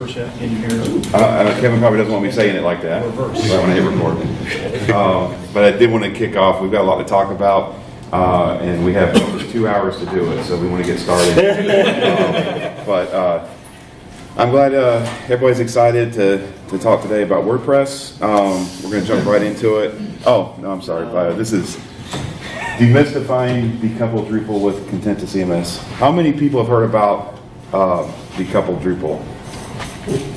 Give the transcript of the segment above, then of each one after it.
Uh, uh, Kevin probably doesn't want me saying it like that. Reverse. Right when I hit record. Uh, But I did want to kick off, we've got a lot to talk about, uh, and we have two hours to do it, so we want to get started. Um, But uh, I'm glad uh, everybody's excited to, to talk today about WordPress. Um, We're going to jump right into it. Oh, no, I'm sorry, Bio. This is demystifying decoupled Drupal with Contenta CMS. How many people have heard about uh, decoupled Drupal?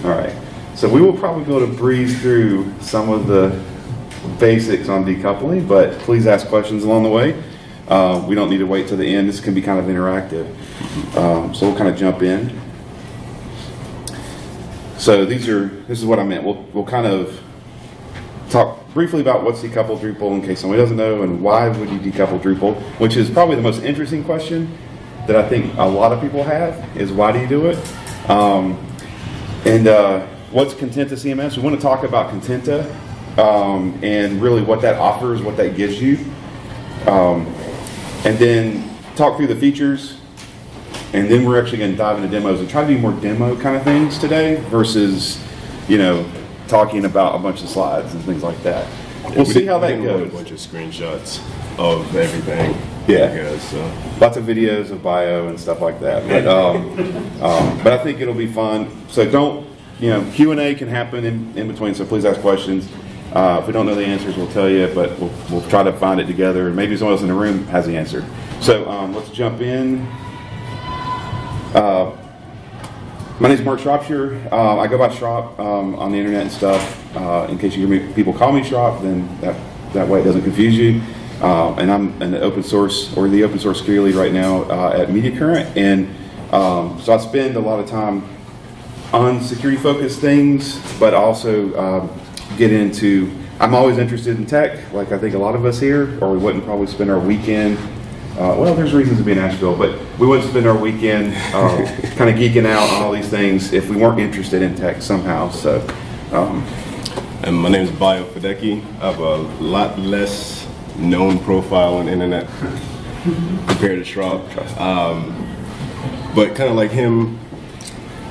All right. So we will probably able to breeze through some of the basics on decoupling, but please ask questions along the way. Uh, we don't need to wait till the end. This can be kind of interactive. Um, so we'll kind of jump in. So these are, this is what I meant. We'll, we'll kind of talk briefly about what's decoupled Drupal in case somebody doesn't know and why would you decouple Drupal, which is probably the most interesting question that I think a lot of people have is why do you do it? Um, and uh, what's Contenta CMS? We want to talk about Contenta um, and really what that offers, what that gives you. Um, and then talk through the features. And then we're actually going to dive into demos and try to do more demo kind of things today versus, you know, talking about a bunch of slides and things like that. We'll see how that We goes. A bunch of screenshots of everything. Yeah. Because, so. lots of videos of bio and stuff like that. But um, um, but I think it'll be fun. So don't you know Q and A can happen in, in between. So please ask questions. Uh, if we don't know the answers, we'll tell you, but we'll, we'll try to find it together. And maybe someone else in the room has the answer. So um, let's jump in. Uh, my name is Mark Shropshire. Uh, I go by Shrop um, on the internet and stuff. Uh, in case you hear me, people call me Shrop, then that, that way it doesn't confuse you. Uh, and I'm an open source or the open source security lead right now uh, at Mediacurrent. And um, so I spend a lot of time on security focused things, but also um, get into. I'm always interested in tech, like I think a lot of us here, or we wouldn't probably spend our weekend. Uh, well, there's reasons to be in Asheville, but we wouldn't spend our weekend uh, kind of geeking out on all these things if we weren't interested in tech somehow. So, um, And my name is Bio Fodeke. I have a lot less known profile on internet compared to Shrop. Um, but kind of like him,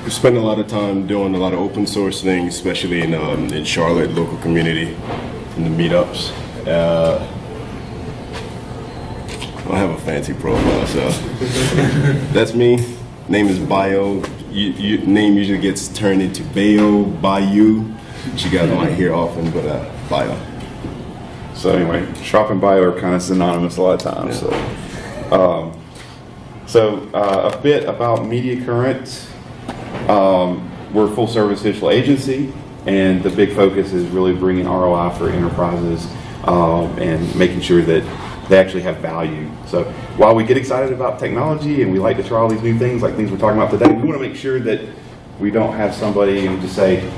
spend a lot of time doing a lot of open source things, especially in, um, in Charlotte local community, in the meetups. Uh, I have a fancy profile, so that's me. Name is Bio. You, you, name usually gets turned into Bayo, Bayou, which you guys might hear often, but uh, Bio. So anyway, Shrop and Bio are kind of synonymous a lot of times. So, um, so uh, a bit about Mediacurrent. Um, we're a full service digital agency, and the big focus is really bringing ROI for enterprises um, and making sure that they actually have value. So while we get excited about technology and we like to try all these new things, like things we're talking about today, we want to make sure that we don't have somebody who just say,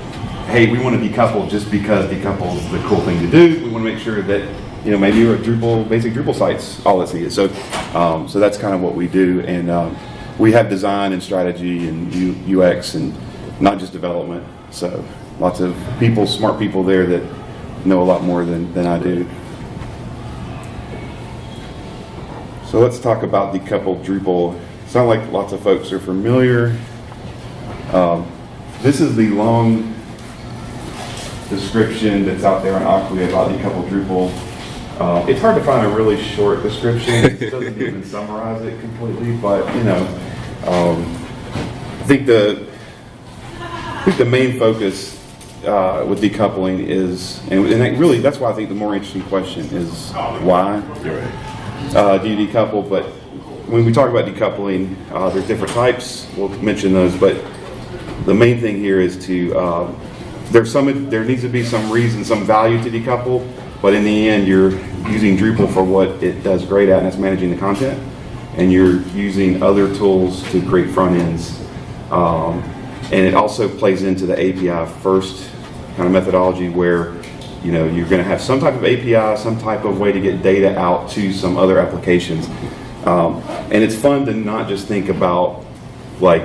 hey, we want to decouple just because decouple is the cool thing to do. We want to make sure that, you know, maybe you're a Drupal, basic Drupal sites, all that's needed. So, um, so that's kind of what we do. And um, we have design and strategy and U- UX and not just development. So lots of people, smart people there that know a lot more than, than I do. So let's talk about decoupled Drupal. Sound like lots of folks are familiar. Um, this is the long description that's out there on Acquia about decoupled Drupal. Uh, it's hard to find a really short description. It doesn't even summarize it completely, but you know, um, I think the I think the main focus uh, with decoupling is, and, and that really that's why I think the more interesting question is why uh, do you decouple? But when we talk about decoupling, uh, there's different types. We'll mention those, but the main thing here is to uh, there's some there needs to be some reason, some value to decouple. But in the end, you're using Drupal for what it does great at, and that's managing the content. And you're using other tools to create front ends. Um, and it also plays into the API first kind of methodology where you know you're going to have some type of API, some type of way to get data out to some other applications. Um, and it's fun to not just think about like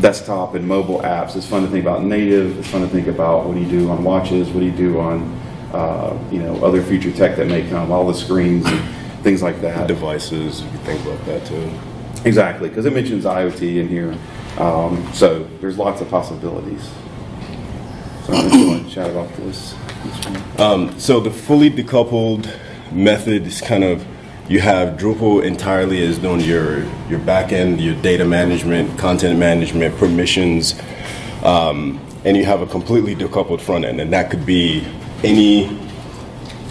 desktop and mobile apps. It's fun to think about native. It's fun to think about what do you do on watches, what do you do on uh, you know other future tech that may come, all the screens and things like that. Devices, you can think about that too. Exactly, because it mentions IoT in here. Um, so there's lots of possibilities. So I'm just going to chat about this. Um, so the fully decoupled method is kind of you have Drupal entirely as doing your your backend, your data management, content management, permissions, um, and you have a completely decoupled front end, and that could be any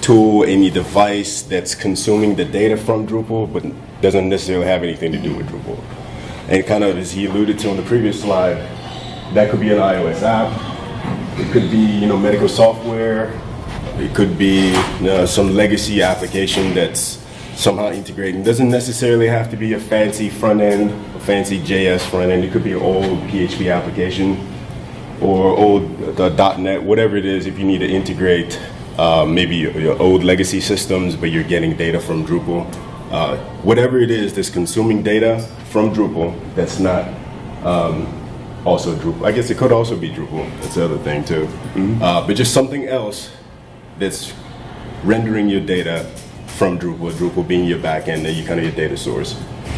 tool, any device that's consuming the data from Drupal, but doesn't necessarily have anything to do with Drupal. And kind of as he alluded to on the previous slide, that could be an iOS app. It could be you know medical software. It could be you know, some legacy application that's somehow integrating. Doesn't necessarily have to be a fancy front end, a fancy JS front end. It could be an old PHP application or old uh, .NET, whatever it is. If you need to integrate uh, maybe your, your, old legacy systems, but you're getting data from Drupal, uh, whatever it is that's consuming data from Drupal that's not um, also Drupal. I guess it could also be Drupal. That's the other thing too. Mm-hmm. Uh, but just something else that's rendering your data from Drupal, Drupal being your backend and you kind of your data source.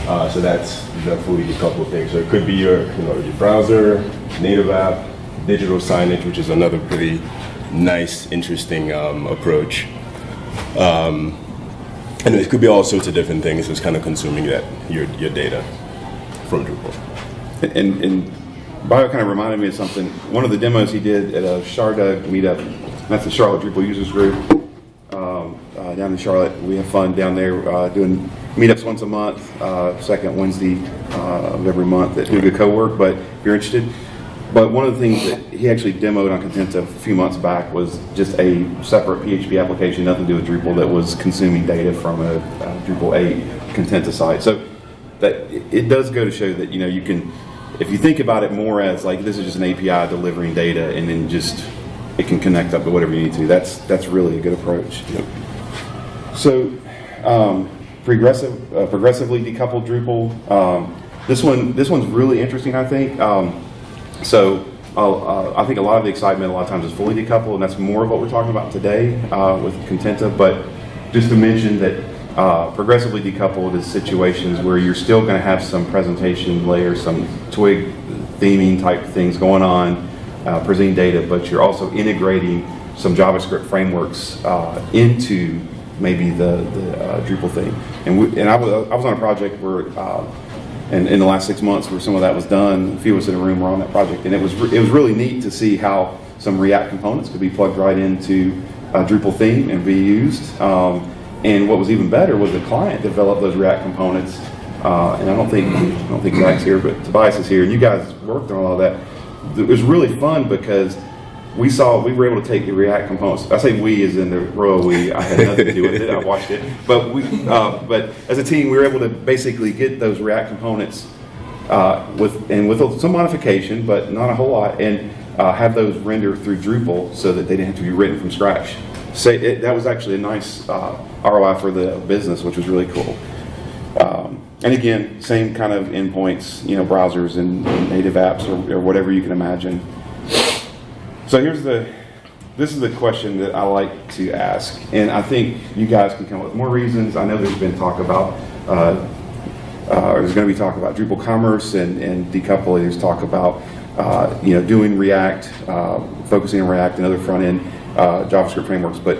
Uh, so that's definitely a couple of things. So it could be your, you know, your browser, native app, digital signage, which is another pretty nice, interesting um, approach. Um, and it could be all sorts of different things. It's kind of consuming that your your data from Drupal. And, and Bio kind of reminded me of something. One of the demos he did at a CharDUG meetup, that's the Charlotte Drupal Users Group down in Charlotte. We have fun down there uh, doing meetups once a month, uh, second Wednesday uh, of every month at Hygge Co-work, but if you're interested. But one of the things that he actually demoed on Contenta a few months back was just a separate PHP application, nothing to do with Drupal, that was consuming data from a, a Drupal 8 Contenta site. So that it does go to show that you know you can if you think about it more as like this is just an API delivering data and then just it can connect up to whatever you need to, that's that's really a good approach. Yep. So um, progressive, uh, progressively decoupled Drupal. Um, this one this one's really interesting, I think. Um, so uh, I think a lot of the excitement a lot of times is fully decoupled, and that's more of what we're talking about today uh, with Contenta. But just to mention that uh, progressively decoupled is situations where you're still going to have some presentation layer, some twig theming type things going on, uh, presenting data, but you're also integrating some JavaScript frameworks uh, into maybe the, the uh, Drupal thing. And, we, and I, was, I was on a project where, uh, in, in the last six months, where some of that was done. A few of us in the room were on that project, and it was it was really neat to see how some React components could be plugged right into a Drupal theme and be used. Um, and what was even better was the client developed those React components. Uh, and I don't think I don't think Zach's here, but Tobias is here, and you guys worked on all that. It was really fun because we saw we were able to take the React components. I say we as in the royal we. I had nothing to do with it. I watched it, but we uh, but as a team we were able to basically get those React components uh, with and with some modification, but not a whole lot, and uh, have those render through Drupal so that they didn't have to be written from scratch. Say it, that was actually a nice uh, ROI for the business, which was really cool. Um, and again, same kind of endpoints, you know, browsers and, and native apps or, or, whatever you can imagine. So here's the, this is the question that I like to ask, and I think you guys can come up with more reasons. I know there's been talk about, uh, uh, there's going to be talk about Drupal commerce and, and decoupling. There's talk about, uh, you know, doing React, uh, focusing on React and other front end uh, JavaScript frameworks, but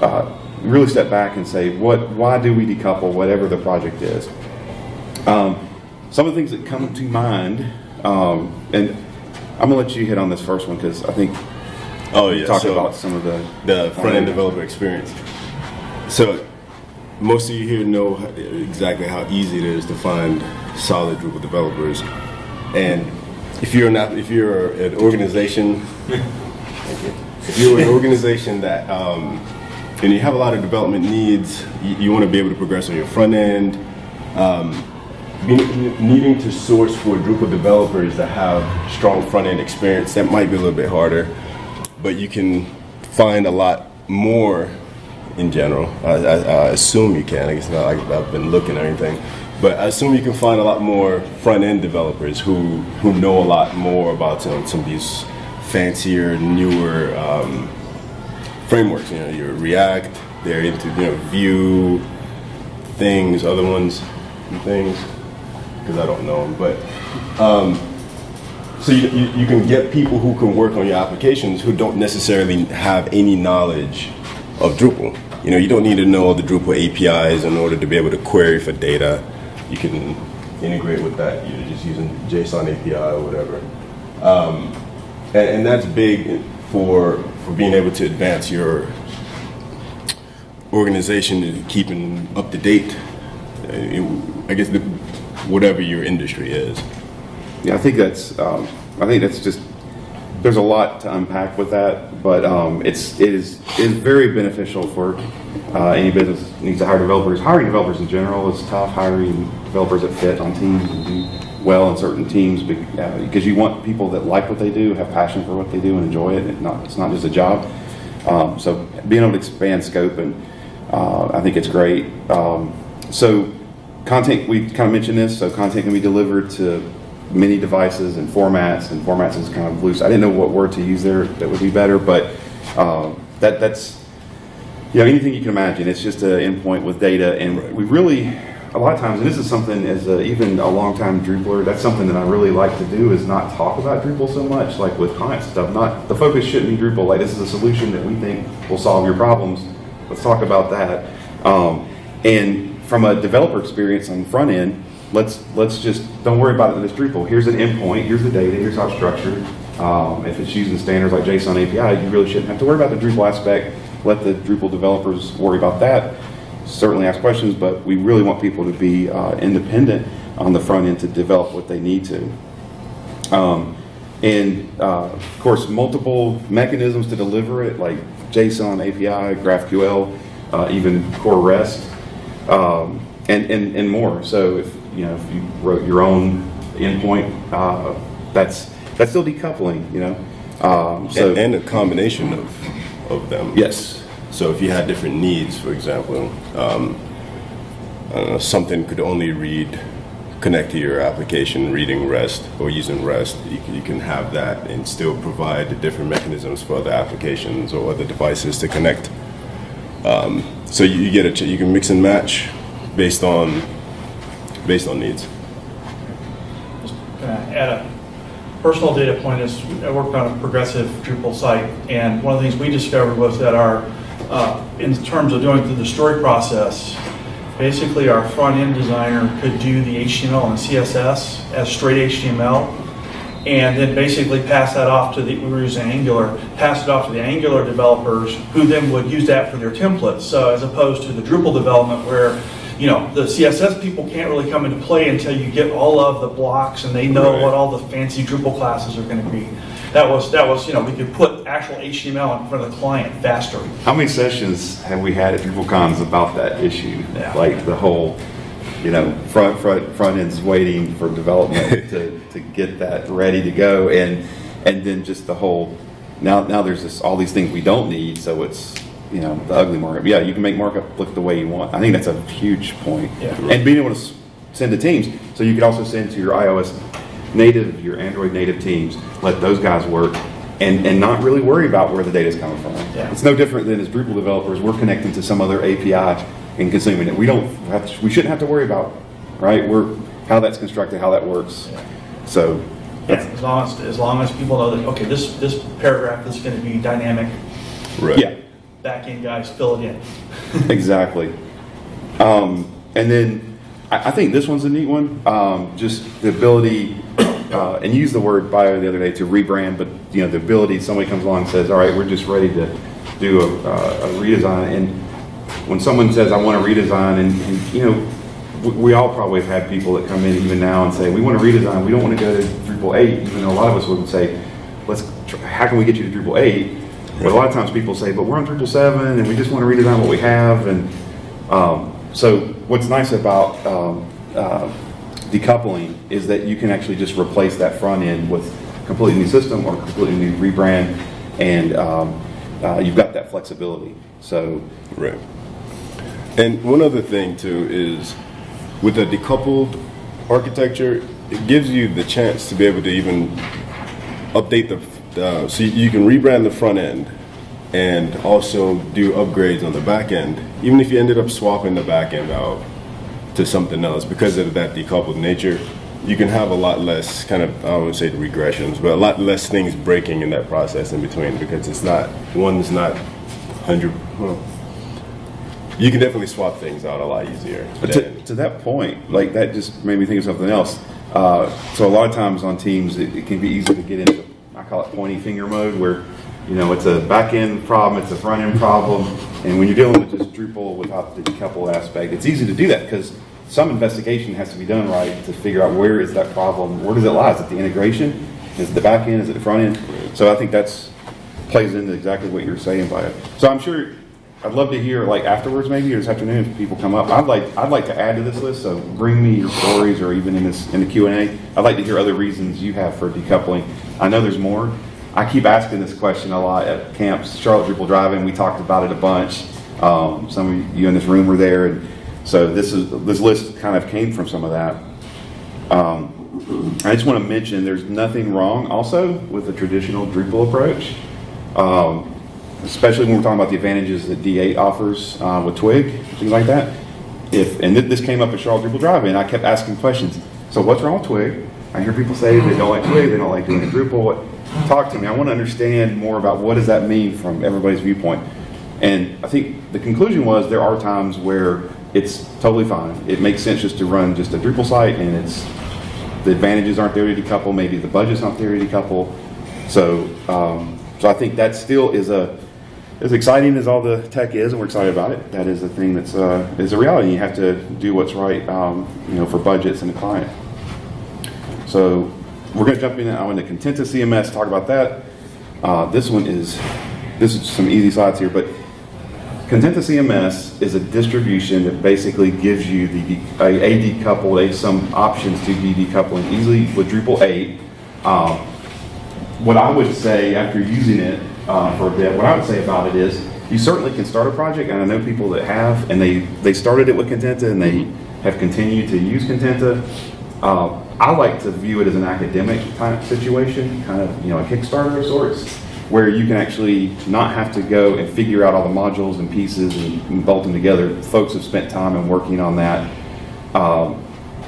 uh, really step back and say, what, why do we decouple whatever the project is? Um, some of the things that come to mind, um, and I'm gonna let you hit on this first one because I think oh yeah, talk so about some of the the front end developer experience. So most of you here know exactly how easy it is to find solid Drupal developers, and if you're not if you're an organization, if you're an organization that um, and you have a lot of development needs. You, you want to be able to progress on your front end. Um, needing to source for Drupal developers that have strong front end experience, that might be a little bit harder, but you can find a lot more in general. I, I, I assume you can. I guess not like I've been looking or anything, but I assume you can find a lot more front end developers who who know a lot more about some, some of these fancier, newer um, frameworks. You know, your React, they're into you know Vue things, other ones and things because I don't know them. But um, so you, you, you can get people who can work on your applications who don't necessarily have any knowledge of Drupal. You know, you don't need to know all the Drupal APIs in order to be able to query for data. You can integrate with that. You're just using JSON API or whatever. Um, and, and that's big for for being able to advance your organization and keeping up to date. Uh, I guess the, whatever your industry is. Yeah, I think that's, um, I think that's just, there's a lot to unpack with that, but um, it's, it is, is very beneficial for uh, any business that needs to hire developers. Hiring developers in general is tough, hiring developers that fit on teams and do well in certain teams uh, because you want people that like what they do, have passion for what they do and enjoy it, and not, it's not just a job. Um, So being able to expand scope and uh, I think it's great. Um, So content, we kind of mentioned this, so content can be delivered to many devices and formats, and formats is kind of loose. I didn't know what word to use there that would be better, but uh, that that's you know anything you can imagine. It's just an endpoint with data, and we really a lot of times, and this is something as a, even a longtime Drupaler, that's something that I really like to do is not talk about Drupal so much, like with client stuff. Not the focus shouldn't be Drupal. Like this is a solution that we think will solve your problems. Let's talk about that. Um, and from a developer experience on the front end, let's let's just don't worry about it as Drupal. Here's an endpoint. Here's the data. Here's how it's structured. Um, if it's using standards like JSON API, you really shouldn't have to worry about the Drupal aspect. Let the Drupal developers worry about that. Certainly ask questions, but we really want people to be uh, independent on the front end to develop what they need to. Um, and uh, of course, multiple mechanisms to deliver it, like JSON API, GraphQL, uh, even core REST, um, and, and, and more. So if you know if you wrote your own endpoint, uh, that's that's still decoupling. You know, um, so and, and a combination of, of them. yes, So if you had different needs, for example, um, uh, something could only read, connect to your application reading REST or using REST, you can, you can have that and still provide the different mechanisms for other applications or other devices to connect. Um, so you, you get a ch- you can mix and match based on based on needs. I add a personal data point is, I worked on a progressive Drupal site, and one of the things we discovered was that our, uh, in terms of doing the story process, basically our front-end designer could do the HTML and CSS as straight HTML, and then basically pass that off to the, we were using Angular, pass it off to the Angular developers, who then would use that for their templates. So as opposed to the Drupal development where, you know, the CSS people can't really come into play until you get all of the blocks and they know Right. what all the fancy Drupal classes are gonna be. That was, that was, you know, we could put actual HTML in front of the client faster. How many sessions have we had at DrupalCons about that issue? Yeah. Like the whole, you know, front front front end's waiting for development to, to get that ready to go, and and then just the whole. Now now there's this all these things we don't need, so it's you know the ugly markup. Yeah, you can make markup look the way you want. I think that's a huge point. Yeah. And being able to send to teams, so you could also send to your iOS native, your Android native teams. Let those guys work. And, and not really worry about where the data is coming from. Yeah. It's no different than as Drupal developers, we're connecting to some other API and consuming it. We don't have to, we shouldn't have to worry about, right? We're how that's constructed, how that works. So, Yeah, as long as, as long as people know that, okay, this, this paragraph is gonna be dynamic, Right. yeah, back-end guys fill it in. exactly. Um, and then I, I think this one's a neat one. Um, just the ability, uh, and used the word bio the other day to rebrand, but you know the ability. Somebody comes along and says, "All right, we're just ready to do a, uh, a redesign," and when someone says, "I want to redesign," and, and you know. we- all probably have had people that come in even now and say, "We want to redesign. We don't want to go to Drupal 8," even though a lot of us wouldn't say, "Let's. Tr- how can we get you to Drupal 8?" But a lot of times people say, "But we're on Drupal 7, and we just want to redesign what we have." And um, so, what's nice about um, uh, decoupling is that you can actually just replace that front end with a completely new system or a completely new rebrand, and um, uh, you've got that flexibility. So, Right. And one other thing too is with a decoupled architecture, it gives you the chance to be able to even update the uh, so you can rebrand the front end and also do upgrades on the back end, even if you ended up swapping the back end out to something else because of that decoupled nature. you can have a lot less kind of I would say regressions, but a lot less things breaking in that process in between because it's not one's not hundred. Well, you can definitely swap things out a lot easier. But to, to that point, like that just made me think of something else. Uh, so a lot of times on teams, it, it can be easy to get into, I call it pointy finger mode, where you know it's a back end problem, it's a front end problem, and when you're dealing with just Drupal without the decouple aspect, it's easy to do that because some investigation has to be done right to figure out where is that problem, where does it lie? Is it the integration? Is it the back end? Is it the front end? So I think that's plays into exactly what you're saying by it. So I'm sure I'd love to hear like afterwards maybe or this afternoon if people come up. I'd like I'd like to add to this list. So bring me your stories or even in this in the Q and A. I'd like to hear other reasons you have for decoupling. I know there's more. I keep asking this question a lot at camps. Charlotte Drupal Driving. We talked about it a bunch. Um, some of you in this room were there, and so this is this list kind of came from some of that. Um, I just want to mention there's nothing wrong also with the traditional Drupal approach, um, especially when we're talking about the advantages that D8 offers uh, with Twig, things like that. If and th- this came up at Charlotte Drupal Drive, and I kept asking questions. So what's wrong with Twig? I hear people say they don't like Twig, they don't like doing Drupal. Talk to me. I want to understand more about what does that mean from everybody's viewpoint. And I think the conclusion was there are times where it's totally fine. It makes sense just to run just a Drupal site, and it's the advantages aren't there to decouple. Maybe the budget's not there to decouple. So, um, so I think that still is a as exciting as all the tech is, and we're excited about it. That is a thing that's uh, is a reality. You have to do what's right, um, you know, for budgets and the client. So we're going to jump in now into Contenta CMS. Talk about that. Uh, this one is this is some easy slides here, but Contenta CMS is a distribution that basically gives you the a, a decoupled, a, some options to be decoupling easily with Drupal 8. Um, what I would say after using it uh, for a bit, what I would say about it is you certainly can start a project, and I know people that have, and they, they started it with Contenta and they have continued to use Contenta. Uh, I like to view it as an academic type situation, kind of you know a Kickstarter of sorts, where you can actually not have to go and figure out all the modules and pieces and, bolt them together. Folks have spent time and working on that um,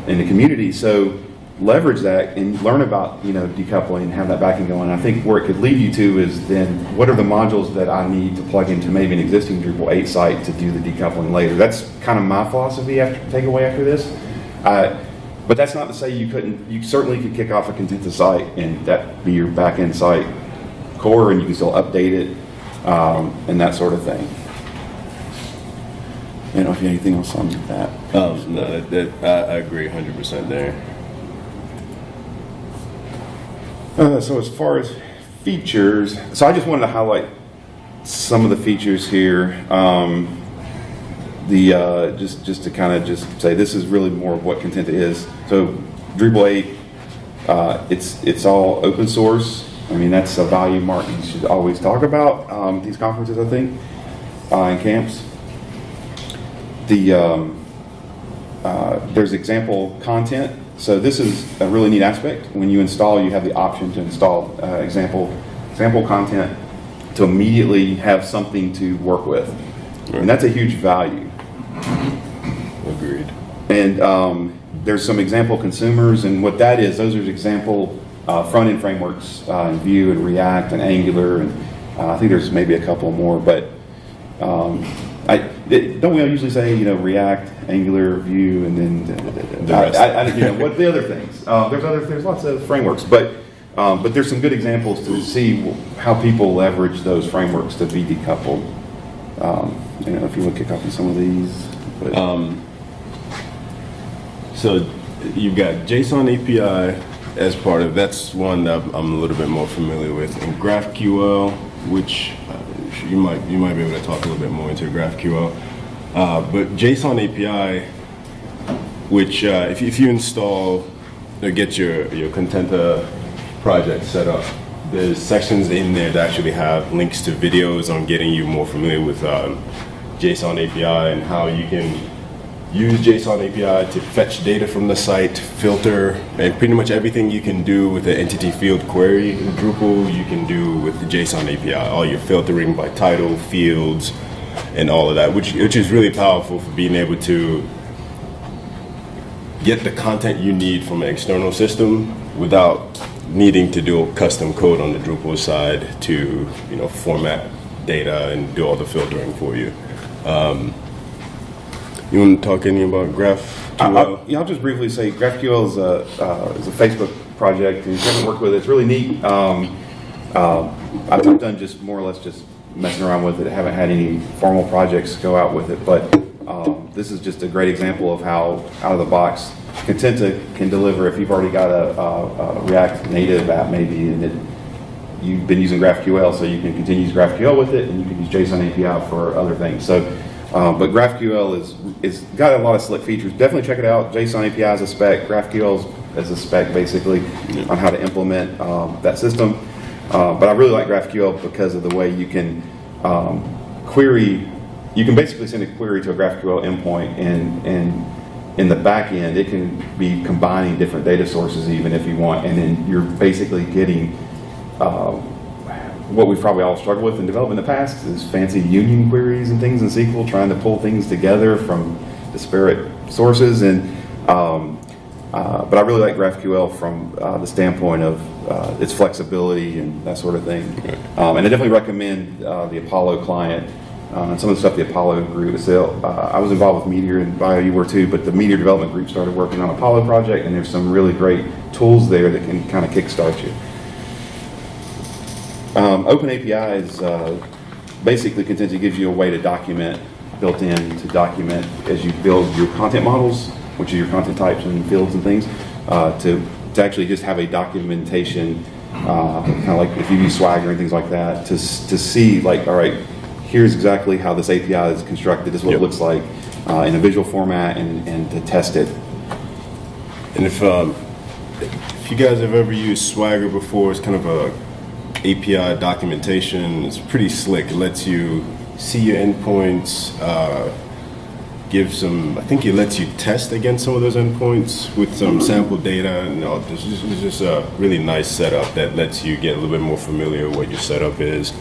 in the community. So leverage that and learn about you know decoupling and have that backing going. I think where it could lead you to is then what are the modules that I need to plug into maybe an existing Drupal 8 site to do the decoupling later. That's kind of my philosophy after takeaway after this. Uh, but that's not to say you couldn't. You certainly could kick off a Contenta site and that be your back end site core, and you can still update it um, and that sort of thing. You know, if you have anything else on that. Um, no, that, that, I, I agree 100% there. Uh, so as far as features, so I just wanted to highlight some of the features here. Um, the uh, just just to kind of just say this is really more of what Contenta is. So Drupal 8, uh, it's it's all open source. I mean that's a value Martin should always talk about um, these conferences. I think uh, and camps. The um, uh, there's example content. So this is a really neat aspect. When you install, you have the option to install uh, example example content to immediately have something to work with, and that's a huge value. Agreed. And um, there's some example consumers, and what that is, those are example uh, front-end frameworks uh, in Vue and React and Angular, and uh, I think there's maybe a couple more, but um, I, it, don't we usually say, you know, React, Angular, Vue, and then The I, rest. I, I, you know, what the other things? Uh, there's other, there's lots of frameworks, but um, but there's some good examples to see how people leverage those frameworks to be decoupled. Um, you know, if you want to kick off on some of these. But, So you've got JSON API as part of that's one that I'm a little bit more familiar with, and GraphQL, which uh, you might you might be able to talk a little bit more into GraphQL. Uh, but JSON API, which uh, if, if you install or get your your Contenta project set up, there's sections in there that actually have links to videos on getting you more familiar with um, JSON API and how you can use JSON API to fetch data from the site, filter, and pretty much everything you can do with the entity field query in Drupal, you can do with the JSON API. All your filtering by title, fields, and all of that, which which is really powerful for being able to get the content you need from an external system without needing to do a custom code on the Drupal side to you know format data and do all the filtering for you. Um, you want to talk any about GraphQL? I- I- Yeah, I'll just briefly say GraphQL is a, uh, is a Facebook project, and if you haven't worked with it, it's really neat. Um, uh, I've I've done just more or less just messing around with it, I haven't had any formal projects go out with it, but um, this is just a great example of how, out of the box, Contenta can deliver if you've already got a, a a React Native app maybe, and it, you've been using GraphQL, so you can continue to use GraphQL with it, and you can use JSON API for other things. So, uh, but GraphQL is is got a lot of slick features. Definitely check it out. JSON API is a spec. GraphQL is a spec basically on how to implement um, that system. Uh, but I really like GraphQL because of the way you can um, query. You can basically send a query to a GraphQL endpoint, and and in the back end, it can be combining different data sources even if you want, and then you're basically getting uh, what we've probably all struggled with in development in the past is fancy union queries and things in SQL, trying to pull things together from disparate sources. And um, uh, but I really like GraphQL from uh, the standpoint of uh, its flexibility and that sort of thing. Um, and I definitely recommend uh, the Apollo client. Uh, and some of the stuff the Apollo group. Uh, I was involved with Meteor and Bio, you were too, but the Meteor development group started working on Apollo project, and there's some really great tools there that can kind of kickstart you. Um, Open API is uh, basically Contenta gives you a way to document, built in to document as you build your content models, which are your content types and fields and things, uh, to, to actually just have a documentation, uh, kind of like if you use Swagger and things like that, to, to see like, all right, here's exactly how this API is constructed, this is what it looks like uh, in a visual format, and, and to test it. And if um, if you guys have ever used Swagger before, it's kind of a API documentation. It's pretty slick. It lets you see your endpoints, uh, give some. I think it lets you test against some of those endpoints with some sample data. And. This is it's just a really nice setup that lets you get a little bit more familiar with what your setup is.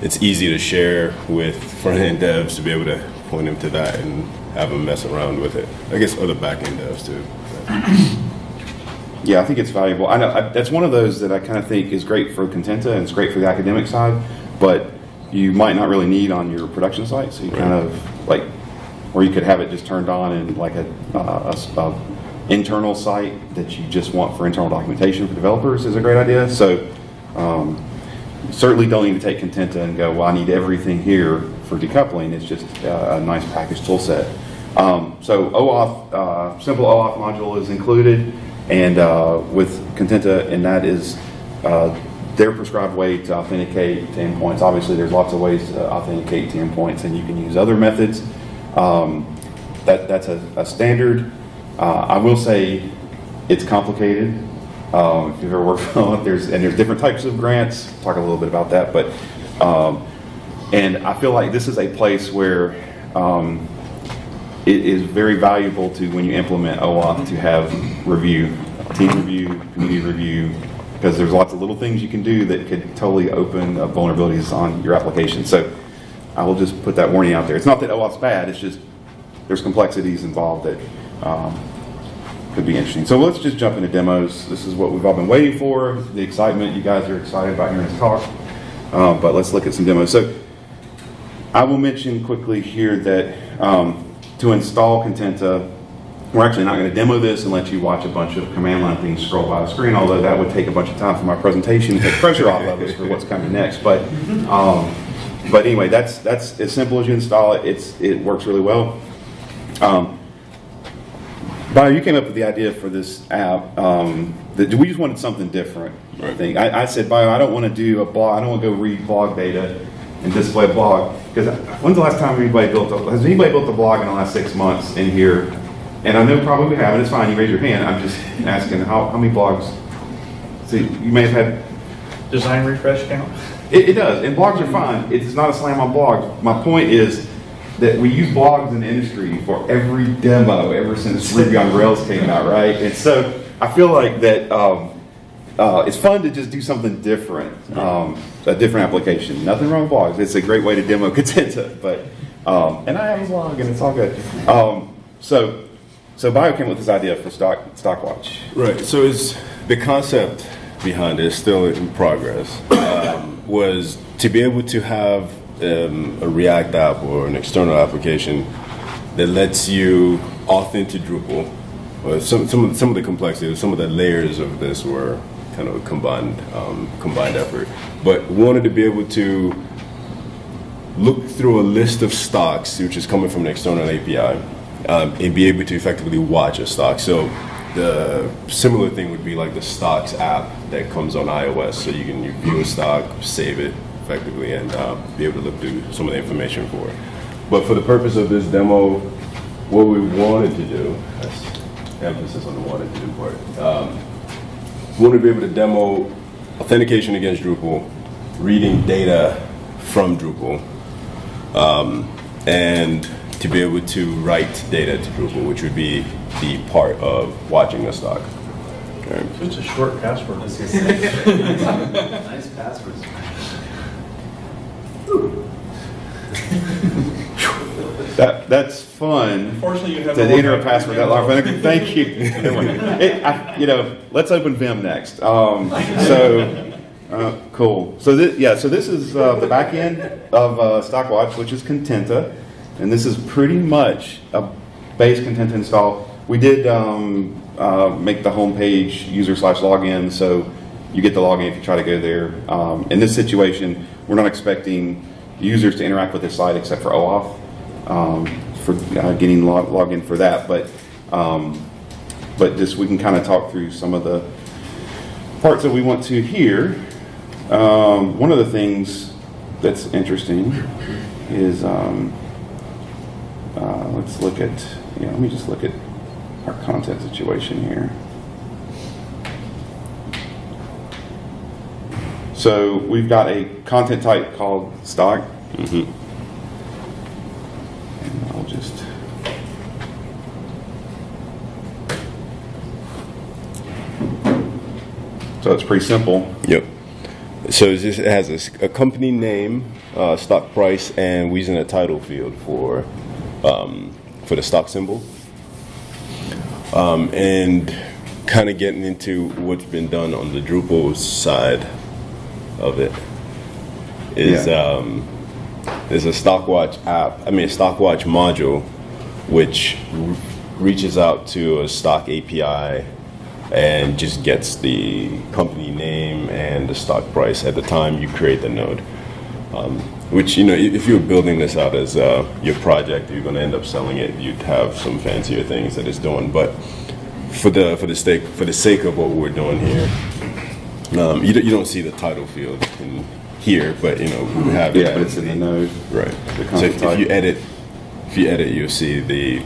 It's easy to share with front end devs to be able to point them to that and have them mess around with it. I guess other back end devs too. Yeah, I think it's valuable. I know I, that's one of those that I kind of think is great for Contenta and it's great for the academic side, but you might not really need on your production site. So you kind of like, or you could have it just turned on in like a, uh, a a internal site that you just want for internal documentation for developers is a great idea. So um, certainly don't need to take Contenta and go, well, I need everything here for decoupling. It's just uh, a nice package tool set. Um, so OAuth, uh, simple OAuth module is included, and uh, with Contenta, and that is uh, their prescribed way to authenticate to endpoints. Obviously, there's lots of ways to authenticate to endpoints, and you can use other methods. Um, that, that's a, a standard. Uh, I will say it's complicated. Um, if you've ever worked on it, there's and there's different types of grants. Talk a little bit about that, but um, and I feel like this is a place where um, it is very valuable to when you implement OAuth to have review, team review, community review, because there's lots of little things you can do that could totally open up vulnerabilities on your application. So I will just put that warning out there. It's not that OAuth's bad. It's just there's complexities involved that um, could be interesting. So let's just jump into demos. This is what we've all been waiting for. The excitement you guys are excited about hearing this talk. Um, but let's look at some demos. So I will mention quickly here that um, to install Contenta, we're actually not going to demo this and let you watch a bunch of command line things scroll by the screen, although that would take a bunch of time for my presentation to take pressure off of us for what's coming next. But um, but anyway, that's that's as simple as you install it. It's it works really well. Um, Bio, you came up with the idea for this app. Um, that we just wanted something different. I Right. think I, I said, Bio, I don't want to do a blog. I don't want to go read blog data and display a blog because when's the last time anybody built a has anybody built a blog in the last six months in here? And I know probably we haven't. It's fine. You raise your hand. I'm just asking how, how many blogs. See, you may have had Design refresh count? it, it does, and blogs are fine. It's not a slam on blogs. My point is that we use blogs in the industry for every demo ever since Ruby on Rails came out, right? And so I feel like that um, uh, it's fun to just do something different, um, a different application. Nothing wrong with blogs. It's a great way to demo Contenta, but um, and I have a blog and it's all good. Um, so so Bio came with this idea for Stock Stockwatch. Right. So it's the concept behind it is still in progress. Um, was to be able to have um, a React app or an external application that lets you auth into Drupal. Well, some some of, some of the complexity, some of the layers of this were kind of a combined um, combined effort, but wanted to be able to look through a list of stocks, which is coming from an external API, um, and be able to effectively watch a stock. So the similar thing would be like the stocks app that comes on iOS. So you can view a stock, save it effectively, and uh, be able to look through some of the information for it. But for the purpose of this demo, what we wanted to do, emphasis on the wanted to do part, um, we want to be able to demo authentication against Drupal, reading data from Drupal, um, and to be able to write data to Drupal, which would be the part of watching a stock. Okay. Just a short password. Nice passwords. That that's fun. Unfortunately, you have to enter a password that long. Thank- Thank you. It, I, you know, let's open Vim next. Um, so, uh, cool. So this, yeah, so this is uh, the back end of uh, Stockwatch, which is Contenta, and this is pretty much a base Contenta install. We did um, uh, make the homepage user slash login, so you get the login if you try to go there. Um, in this situation, we're not expecting users to interact with this site except for OAuth um, for uh, getting log, login for that. But um, but just we can kind of talk through some of the parts that we want to hear. Um, one of the things that's interesting is um, uh, let's look at. Let me just look at our content situation here. So we've got a content type called stock. And I'll just. So it's pretty simple. Yep. So it has a company name, uh, stock price, and we're using a title field for um, for the stock symbol. Um, and kind of getting into what's been done on the Drupal side of it is Yeah. um, there's a Stockwatch app. I mean, a Stockwatch module, which reaches out to a stock API and just gets the company name and the stock price at the time you create the node. Um, which you know, if you're building this out as uh, your project, you're going to end up selling it. You'd have some fancier things that it's doing, but for the for the sake for the sake of what we're doing here, um, you, don't- you don't see the title field in here, but you know we have it Yeah, but it's in the node. Right. The So if, if you edit, if you edit, you'll see the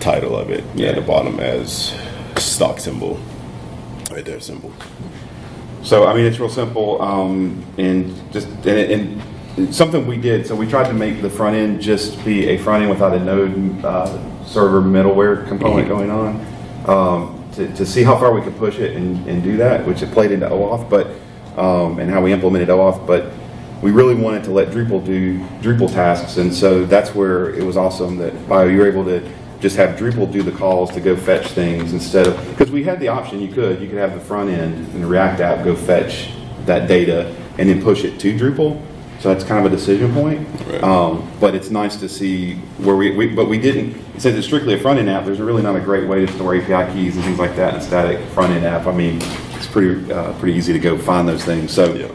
title of it Yeah. at the bottom as stock symbol, right there, symbol. So I mean, it's real simple, um, and just and, and something we did. So we tried to make the front end just be a front end without a node uh, server middleware component going on, um, to, to see how far we could push it and, and do that, which it played into OAuth, but um, and how we implemented OAuth, but. We really wanted to let Drupal do Drupal tasks, and so that's where it was awesome that Bio you were able to just have Drupal do the calls to go fetch things instead of because we had the option you could you could have the front end in the React app go fetch that data and then push it to Drupal. So that's kind of a decision point. Right. Um, but it's nice to see where we, we but we didn't since it's strictly a front end app. There's really not a great way to store API keys and things like that in a static front end app. I mean, it's pretty uh, pretty easy to go find those things. So. Yeah.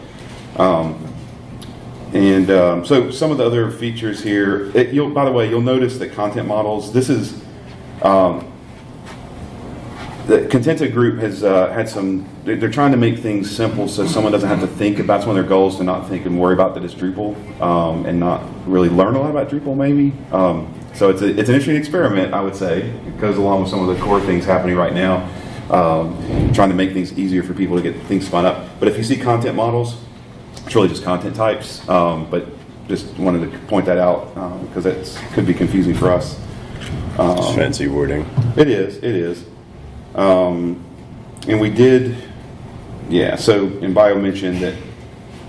And um, so some of the other features here, it, you'll, by the way, you'll notice that content models, this is, um, the Contenta Group has uh, had some, they're, trying to make things simple so someone doesn't have to think about, that's one of their goals, to not think and worry about that it's Drupal um, and not really learn a lot about Drupal maybe. Um, so it's, a, it's an interesting experiment, I would say. It goes along with some of the core things happening right now, um, trying to make things easier for people to get things spun up. But if you see content models, it's really just content types, um, but just wanted to point that out um, because it could be confusing for us. It's fancy wording. It is, it is. Um, and we did, yeah, so, and Bio mentioned that,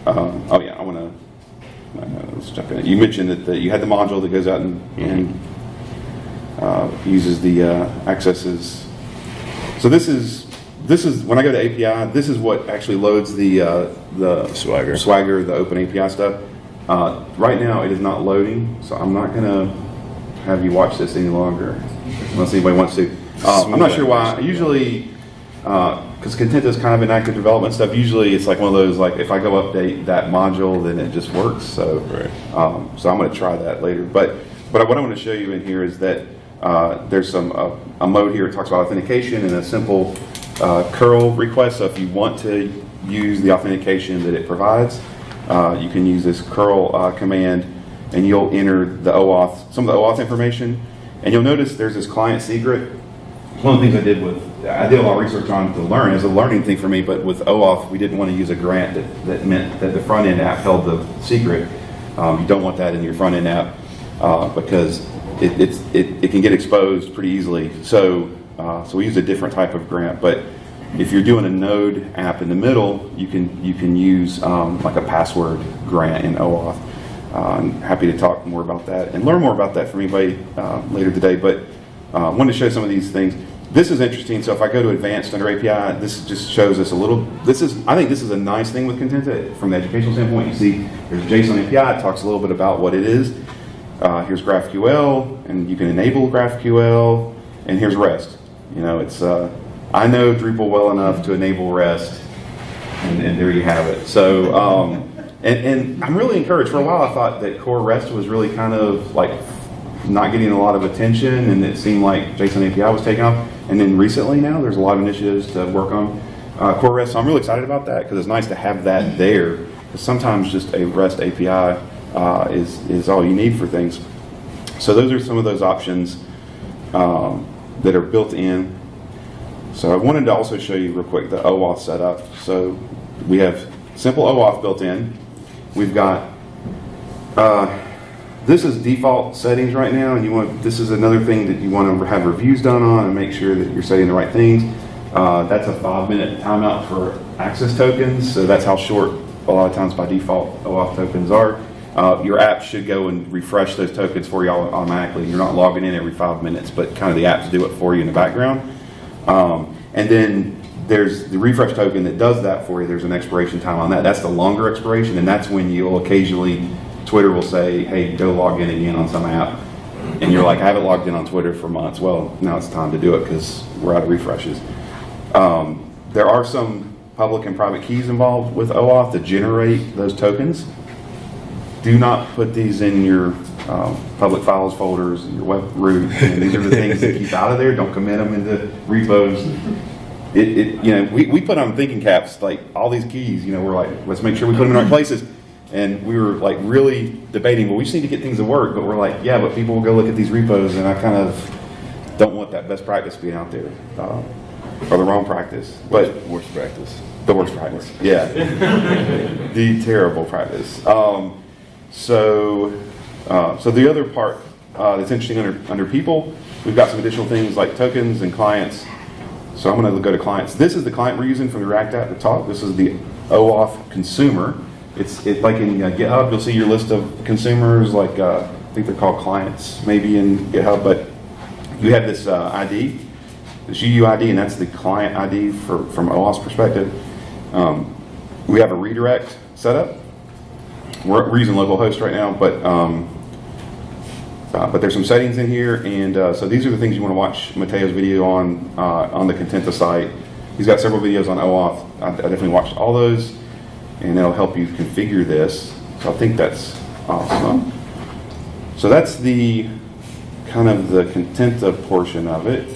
um, oh yeah, I want to, uh, let's jump in. You mentioned that, that you had the module that goes out and, and uh, uses the uh, accesses. So this is this is when I go to API. This is what actually loads the uh, the Swagger. Swagger, the open API stuff. Uh, right now, it is not loading, so I'm not gonna have you watch this any longer, unless anybody wants to. Uh, I'm not sure why. Usually, because Contenta is kind of in active development stuff. Usually, it's like one of those like if I go update that module, then it just works. So, Right. um, so I'm going to try that later. But but what I want to show you in here is that uh, there's some uh, a mode here. It talks about authentication and a simple uh, curl request. So if you want to use the authentication that it provides, uh, you can use this curl uh, command, and you'll enter the OAuth some of the OAuth information, and you'll notice there's this client secret one of the things I did with, I did a lot of research on to learn. It was a learning thing for me, but with OAuth, we didn't want to use a grant that, that meant that the front end app held the secret. Um, you don't want that in your front end app uh, because it, it's, it, it can get exposed pretty easily. So, uh, so we use a different type of grant. But if you're doing a Node app in the middle, you can you can use um, like a password grant in OAuth. Uh, I'm happy to talk more about that and learn more about that from anybody uh, later today. But uh, I wanted to show some of these things. This is interesting. So if I go to advanced under API, this just shows us a little. This is I think this is a nice thing with Contenta from the educational standpoint. You see, there's JSON API. It talks a little bit about what it is. Uh, here's GraphQL, and you can enable GraphQL, and here's REST. You know, it's uh, I know Drupal well enough to enable REST, and, and there you have it. So, um, and, and I'm really encouraged. For a while, I thought that core REST was really kind of like not getting a lot of attention, and it seemed like JSON API was taking off. And then recently, now there's a lot of initiatives to work on uh, core REST. So I'm really excited about that because it's nice to have that there. Because sometimes just a REST API uh, is is all you need for things. So those are some of those options um, that are built in. So I wanted to also show you real quick the OAuth setup. So we have simple OAuth built in. We've got uh, this is default settings right now, and you want this is another thing that you want to have reviews done on and make sure that you're setting the right things. Uh, that's a five minute timeout for access tokens, so that's how short a lot of times by default OAuth tokens are. Uh, your app should go and refresh those tokens for you automatically. You're not logging in every five minutes, but kind of the apps do it for you in the background. Um, and then there's the refresh token that does that for you. There's an expiration time on that. That's the longer expiration, and that's when you'll occasionally, Twitter will say, hey, go log in again on some app. And you're like, I haven't logged in on Twitter for months. Well, now it's time to do it because we're out of refreshes. Um, there are some public and private keys involved with OAuth to generate those tokens. Do not put these in your um, public files folders, and your web root. And these are the things that keep out of there. Don't commit them into repos. It, it, you know, we, we put on thinking caps like all these keys. You know, we're like, let's make sure we put them in the right places. And we were like really debating. Well, we just need to get things to work. But we're like, yeah, but people will go look at these repos, and I kind of don't want that best practice being out there, uh, or the wrong practice. But Worst practice. the worst practice, yeah. the terrible practice. Um, so, uh, so the other part uh, that's interesting under under people, we've got some additional things like tokens and clients. So I'm going to go to clients. This is the client we're using from the React app at the top. This is the OAuth consumer. It's it, like in uh, GitHub, you'll see your list of consumers. Like uh, I think they're called clients, maybe in GitHub, but you have this uh, ID, this UUID, and that's the client ID for, from OAuth's perspective. Um, we have a redirect setup. We're, using localhost right now, but um, uh, but there's some settings in here, and uh, so these are the things you want to watch Mateu's video on uh, on the Contenta site. He's got several videos on OAuth. I, I definitely watched all those, and it'll help you configure this. So I think that's awesome. So that's the kind of the Contenta portion of it.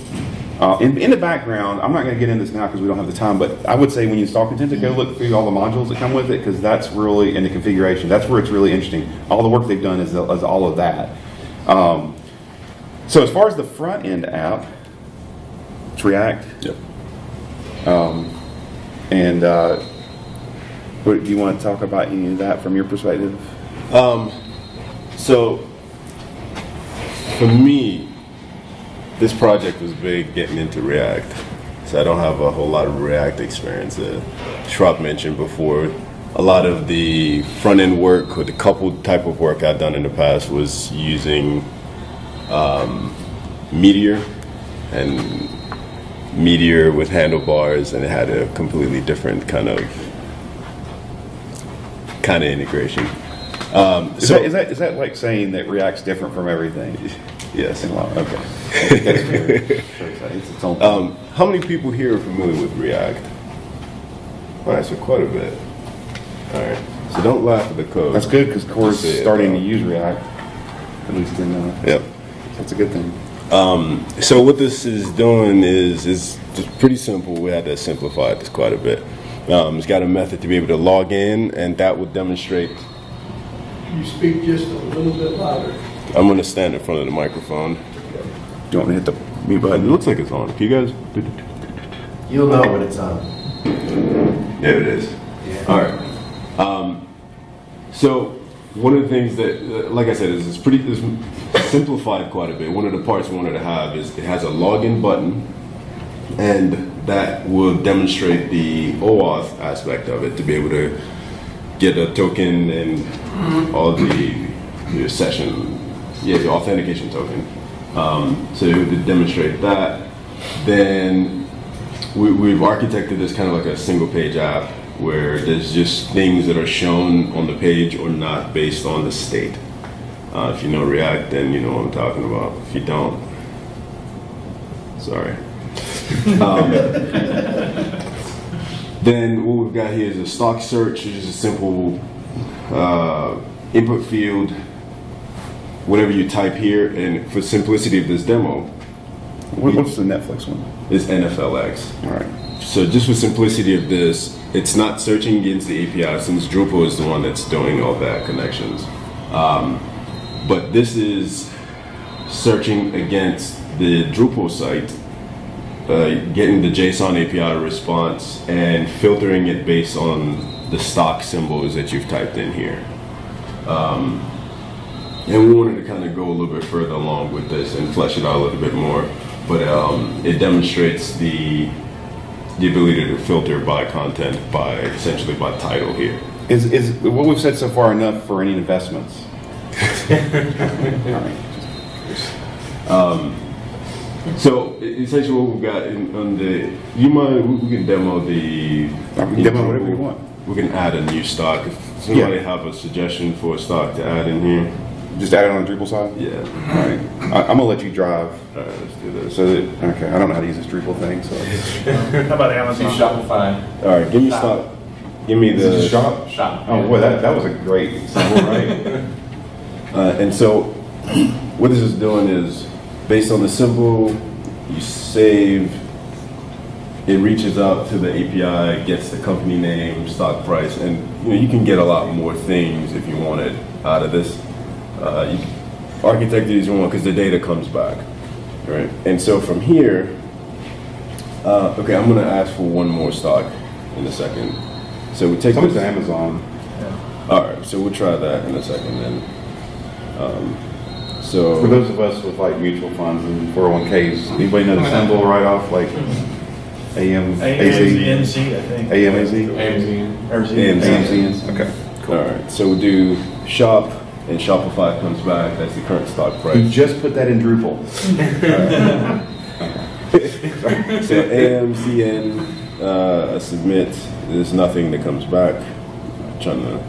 Uh, in, in the background, I'm not going to get into this now because we don't have the time, but I would say when you install Contenta, go look through all the modules that come with it because that's really, in the configuration, that's where it's really interesting. All the work they've done is, is all of that. Um, so as far as the front end app, it's React. Yep. And uh, what, do you want to talk about any of that from your perspective? So, for me, this project was big getting into React. So I don't have a whole lot of React experience. Uh, Shrop mentioned before, a lot of the front end work or the couple type of work I've done in the past was using um, Meteor, and Meteor with handlebars, and it had a completely different kind of kind of integration. Um, Is so that, is that, is that like saying that React's different from everything? yes. Okay. It's its own. Um, how many people here are familiar with React? All right, so quite a bit. All right, so don't laugh at the code. That's good, because Core's Say it, starting to use React, at least in, uh, Yep. that's a good thing. So what this is doing is is just pretty simple. We had to simplify this quite a bit. Um, it's got a method to be able to log in, and that would demonstrate. Can you speak just a little bit louder? I'm going to stand in front of the microphone. Do you want me to hit the mute It looks like it's on. Can you guys? You'll know when it's on. There it is. All right. Um, so one of the things that, uh, like I said, is it's pretty it's simplified quite a bit. One of the parts we wanted to have is it has a login button, and that will demonstrate the OAuth aspect of it to be able to get a token and all the your session, yeah, the authentication token. Um, so it demonstrate that. Then we, we've architected this kind of like a single page app where there's just things that are shown on the page or not based on the state. Uh, if you know React, then you know what I'm talking about. If you don't, sorry. Um, then what we've got here is a stock search, which is a simple uh, input field. Whatever you type here, and for simplicity of this demo, What- What's the Netflix one? is NFLX. All right. So just for simplicity of this, it's not searching against the API since Drupal is the one that's doing all that connections. Um, but this is searching against the Drupal site, uh, getting the JSON API response and filtering it based on the stock symbols that you've typed in here. Um, and we wanted to kind of go a little bit further along with this and flesh it out a little bit more. But um, it demonstrates the the ability to filter by content by essentially by title here. Is, is what we've said so far enough for any investments? Right. So essentially, what we've got in, on the you mind we, can demo the we can demo whatever you want. We can add a new stock. If somebody Yeah. have a suggestion for a stock to add in here, Just add it on the Drupal side? yeah. All right. I, I'm gonna let you drive. All right, let's do this. So that, okay, I don't know how to use this Drupal thing, so. How about Amazon? Shopify. All right, give me stock. Give me the shop? Shop. Oh, boy, that, that was a great symbol, right? Uh, and so, what this is doing is, based on the symbol, you save, it reaches out to the API, gets the company name, stock price, and you know you can get a lot more things if you wanted out of this. Uh, you can architect it as you want because the data comes back, right? And so from here, uh, okay, I'm gonna ask for one more stock in a second. So we take Something's this. Amazon. All right, so we'll try that in a second then. Um, so For those of us with like mutual funds and 401ks, anybody know the symbol right off, like AM, AZ? AMZ, I think. AMAZ? AMZ. Or Z. AMZ. AMZ? Okay. All right, so we'll do shop, and Shopify comes back. That's the current stock You price. just put that in Drupal. So AMCN, uh, submit. There's nothing that comes back. trying to.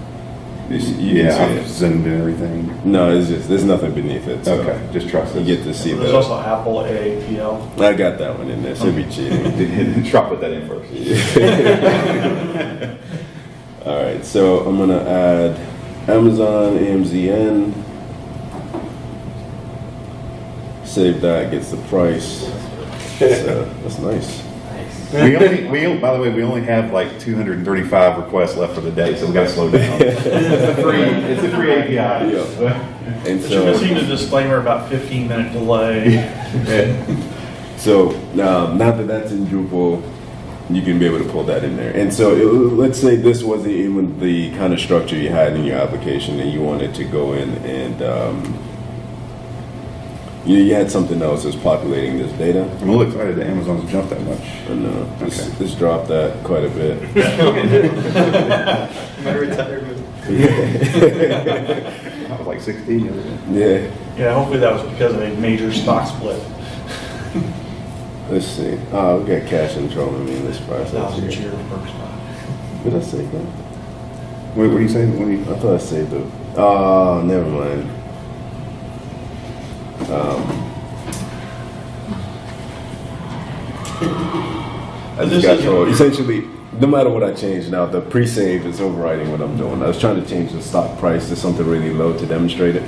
You, you Yeah, can I've see zoomed and everything. No, it's just there's nothing beneath it. So Okay, just trust You get to see There's that. also Apple AAPL. I got that one in there. So it'd be cheating. Trump put that in first. All right, so I'm gonna add Amazon AMZN. Save that, gets the price. That's, uh, that's nice. We only, we, by the way, we only have like 235 requests left for the day, so we gotta slow down. It's a free, it's a free API. Yeah. And But you can see so, the disclaimer about 15 minute delay. Yeah. so um, now that that's in Drupal, you can be able to pull that in there. And so, it, let's say this wasn't even the kind of structure you had in your application, and you wanted to go in and um, you, you had something else that's populating this data. I'm a little excited that Amazon's jumped that much. And uh, this, Okay. this dropped that quite a bit. My retirement. I was like 16 the other day. Yeah. Yeah, hopefully that was because of a major stock split. Let's see. Uh, we got cash in me in this process Thousand here. share per spot. Did I say that? Wait, what are you saying? What are you, I thought I saved it. Oh, never mind. Um, I This just got is- told. Essentially, no matter what I change now, the pre-save is overriding what I'm doing. I was trying to change the stock price to something really low to demonstrate it.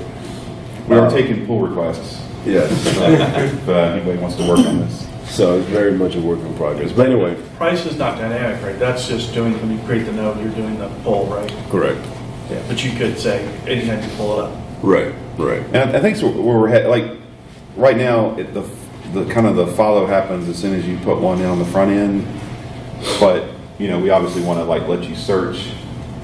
we are Uh, taking pull requests. Yes. If uh, anybody wants to work on this. So it's very much a work in progress. But anyway, Price is not dynamic, right? That's just doing, when you create the node, you're doing the pull, right? correct. Yeah. But you could say, anytime you pull it up. Right. Right. And I think so where we're headed, like, right now, it, the, the kind of the follow happens as soon as you put one in on the front end. But, you know, we obviously want to like let you search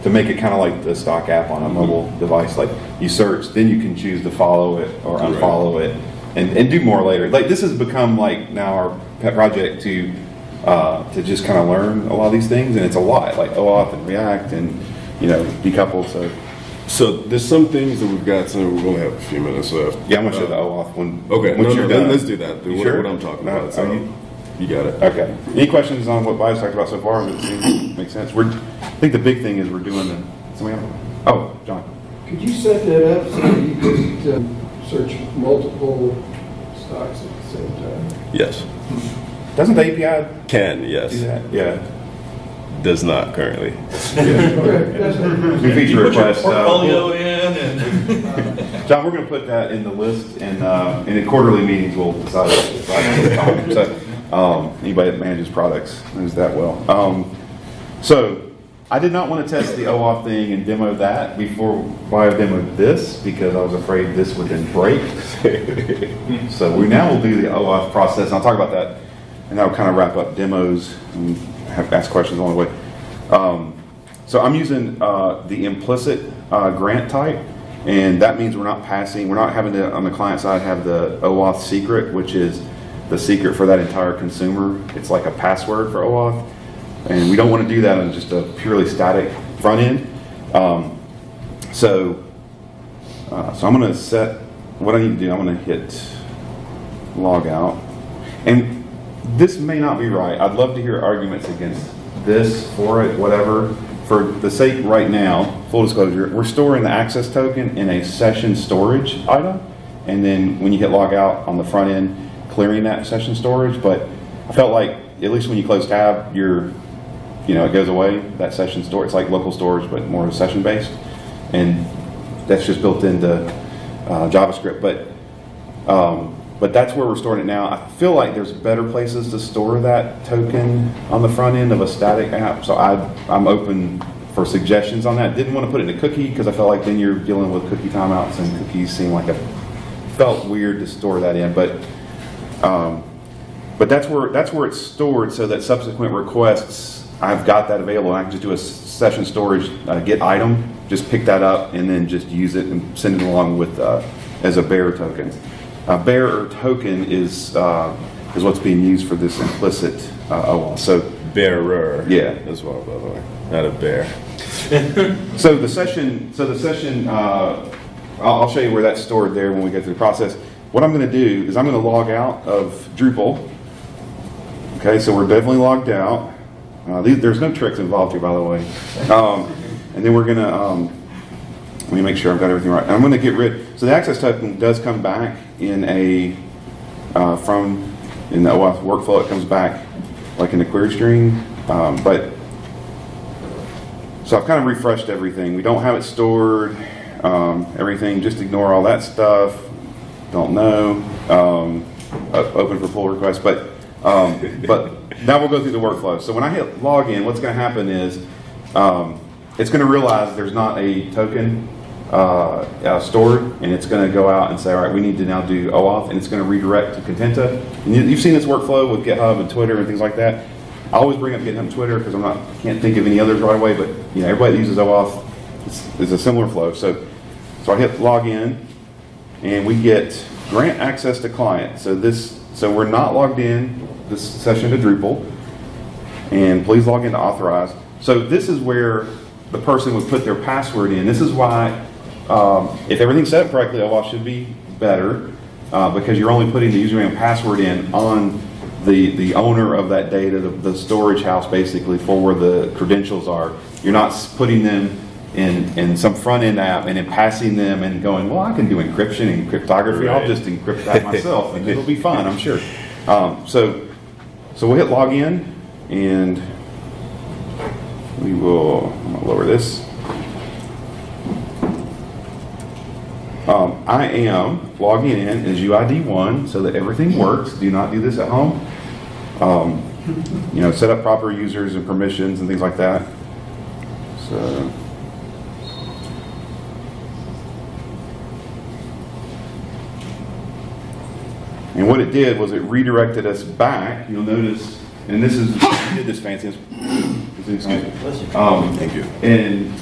to make it kind of like the stock app on a mm-hmm. mobile device. Like you search, then you can choose to follow it or Right. unfollow it and, and do more later. Like this has become like now our pet project to, uh, to just kind of learn a lot of these things. And it's a lot like OAuth and React and, you know, decoupled. So So there's some things that we've got. So we're gonna have a few minutes left. yeah, I'm going to show the Uh, OAuth one. Okay, once no, you're no, done. let's do that. You What, sure? what I'm talking No, about. So you- you got it. Okay. Any questions on what Bob's talked about so far? Does it make sense? We're, I think the big thing is we're doing the, somebody else? Oh, John. Could you set that up so that you could um, search multiple stocks at the same time? Yes. Doesn't the API Can yes. do that? Yeah. Does not currently. Okay, that's it. New feature You put your request. uh, portfolio in and. John, we're going to put that in the list and, uh, in the quarterly meetings, we'll decide. decide. So, um, anybody that manages products knows that well. Um, so I did not want to test the OAuth thing and demo that before I demoed this because I was afraid this would then break. So we now will do the OAuth process, and I'll talk about that, and that'll kind of wrap up demos and have ask questions along the way. Um, so I'm using uh, the implicit uh, grant type, and that means we're not passing, we're not having to, on the client side, have the OAuth secret, which is the secret for that entire consumer. It's like a password for OAuth, and we don't want to do that on just a purely static front end. Um, so uh, so I'm going to set, what I need to do, I'm going to hit log out. And this may not be right. I'd love to hear arguments against this, for it, whatever. For the sake right now, full disclosure, we're storing the access token in a session storage item. And then when you hit log out on the front end, clearing that session storage. But I felt like, at least when you close tab, you're, you know, it goes away, that session store. It's like local storage, but more session based. And that's just built into uh, JavaScript. But um, but that's where we're storing it now. I feel like there's better places to store that token on the front end of a static app. So I I'm open for suggestions on that. Didn't want to put it in a cookie because I felt like then you're dealing with cookie timeouts and cookies seem like a felt weird to store that in. But um, but that's where that's where it's stored so that subsequent requests I've got that available. I can just do a session storage uh, get item, just pick that up and then just use it and send it along with uh, as a bearer token. A bearer token is uh, is what's being used for this implicit uh, OAuth. So Bearer. Yeah. As well, by the way. Not a bear. So the session, so the session, uh, I'll, I'll show you where that's stored there when we get through the process. What I'm going to do is I'm going to log out of Drupal. Okay, so we're definitely logged out. Uh, these, there's no tricks involved here, by the way. Um, and then we're going to, um, let me make sure I've got everything right. I'm going to get rid, so the access token does come back in a, uh, from, in the OAuth workflow, it comes back like in the query string. Um, but so I've kind of refreshed everything. We don't have it stored. Um, everything, just ignore all that stuff. Don't know. Um, open for pull requests, but um, but now we'll go through the workflow. So when I hit login, what's going to happen is um, it's going to realize there's not a token uh, uh, stored, and it's going to go out and say, all right, we need to now do OAuth, and it's going to redirect to Contenta. And you, you've seen this workflow with GitHub and Twitter and things like that. I always bring up GitHub and Twitter because I'm not can't think of any others right away, but you know everybody that uses OAuth it's a similar flow. So so I hit login, and we get grant access to client. So this so we're not logged in this session to Drupal, and please log in to authorize. So this is where the person would put their password in. This is why um, if everything's set up correctly, OAuth should be better. uh, because you're only putting the username and password in on the, the owner of that data, the, the storage house basically for where the credentials are. You're not putting them in, in some front-end app and then passing them and going, well, I can do encryption and cryptography, I'll just encrypt that myself and it'll be fine, I'm sure. Um, so, so we'll hit login and we will, lower this. Um, I am logging in as UID one so that everything works. Do not do this at home. Um, you know, set up proper users and permissions and things like that. So. And what it did was it redirected us back. You'll notice, and this is, we did this fancy. Um, Thank you. and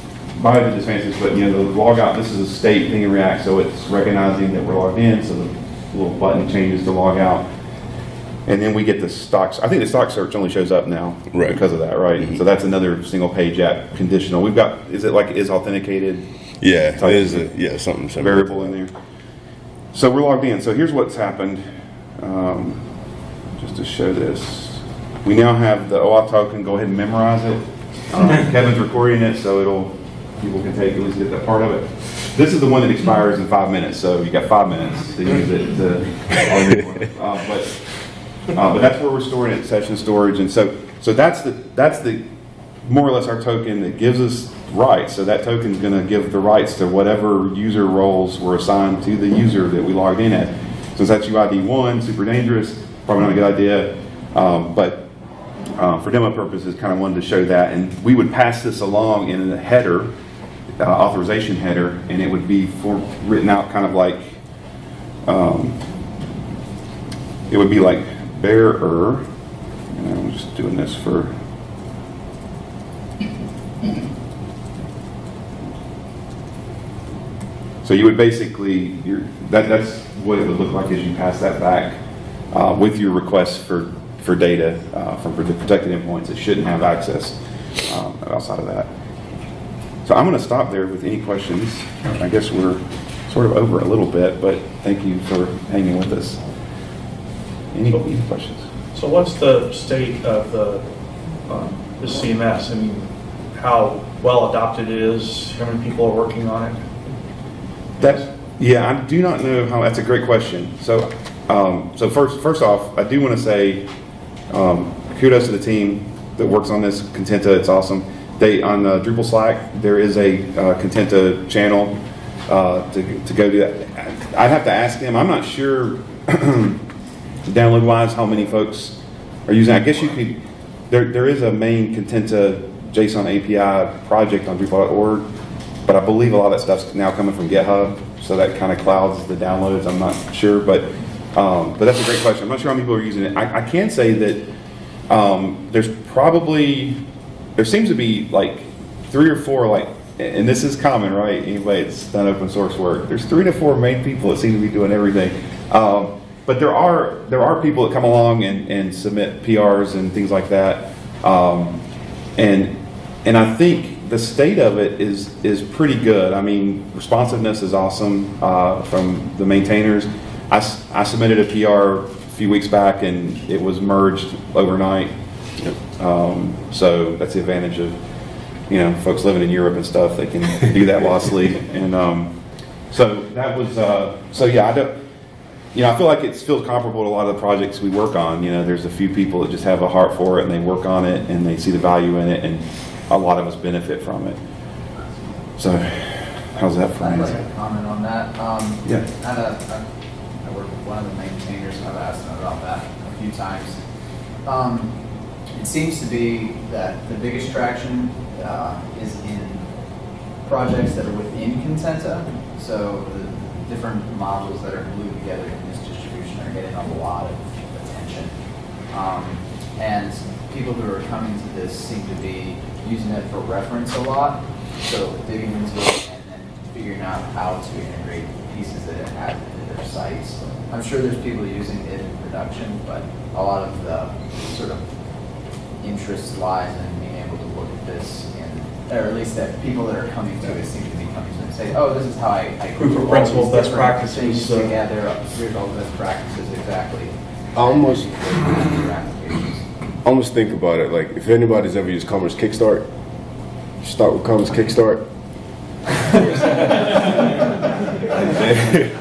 did this fancy, but you know, the log out, this is a state thing in React, so it's recognizing that we're logged in, so the little button changes to log out. And then we get the stocks, I think the stock search only shows up now. Right. Because of that, right? So that's another single page app conditional. We've got, is it like is authenticated Yeah, Type there's a, yeah, something similar. variable in there? So we're logged in. So here's what's happened. Um, just to show this, we now have the OAuth token. Go ahead and memorize it. Um, Kevin's recording it, so it'll people can take at least get that part of it. This is the one that expires in five minutes, so you got five minutes to use it. To, uh, but uh, but that's where we're storing it, session storage, and so so that's the that's the more or less our token that gives us rights. So that token is going to give the rights to whatever user roles were assigned to the user that we logged in at. Since that's UID one, super dangerous, probably not a good idea, um, but uh, for demo purposes, kind of wanted to show that, and we would pass this along in the header, uh, authorization header, and it would be for, written out kind of like, um, it would be like bearer, and I'm just doing this for. So you would basically, that, that's what it would look like as you pass that back uh, with your request for, for data uh, from the protected endpoints. that shouldn't have access um, outside of that. So I'm going to stop there with any questions. I guess we're sort of over a little bit, but thank you for hanging with us. Any, any questions? So what's the state of the, um, the CMS? I mean, how well adopted it is, how many people are working on it? That, yeah, I do not know how, that's a great question. So, um, so first, first off, I do want to say, um, kudos to the team that works on this, Contenta, it's awesome. They, on uh, Drupal Slack, there is a uh, Contenta channel, uh, to, to go do that. I'd have to ask them, I'm not sure, download wise, how many folks are using. I guess you could, there, there is a main Contenta JSON API project on Drupal.org, but I believe a lot of that stuff's now coming from GitHub, so that kind of clouds the downloads. I'm not sure, but um, but that's a great question. I'm not sure how many people are using it. I, I can say that um, there's probably there seems to be like three or four like, and this is common, right? Anybody that's done open source work, there's three to four main people that seem to be doing everything. Um, but there are there are people that come along and, and submit PRs and things like that, um, and and I think the state of it is is pretty good. I mean, responsiveness is awesome uh, from the maintainers. I, I submitted a PR a few weeks back and it was merged overnight. Um, so that's the advantage of you know folks living in Europe and stuff. They can do that while asleep. And um, so that was uh, so yeah. I don't. You know, I feel like it feels comparable to a lot of the projects we work on. You know, there's a few people that just have a heart for it and they work on it and they see the value in it, and a lot of us benefit from it. So, how's that for I'd you? like to comment on that. Um, Yeah. I a- I work with one of the maintainers, and I've asked about that a few times. Um, It seems to be that the biggest traction uh, is in projects that are within Contenta. So the different modules that are glued together in this distribution are getting a lot of attention. Um, And people who are coming to this seem to be using it for reference a lot. So digging into it and then figuring out how to integrate pieces that it has into their sites. I'm sure there's people using it in production, but a lot of the sort of interest lies in being able to look at this and, or at least that people that are coming to it seem to be coming to it and say, oh, this is how I. I of group all principle, these best practices, uh, together, here's all the best practices exactly. Almost. Almost think about it. Like if anybody's ever used Commerce Kickstart, start with Commerce Kickstart.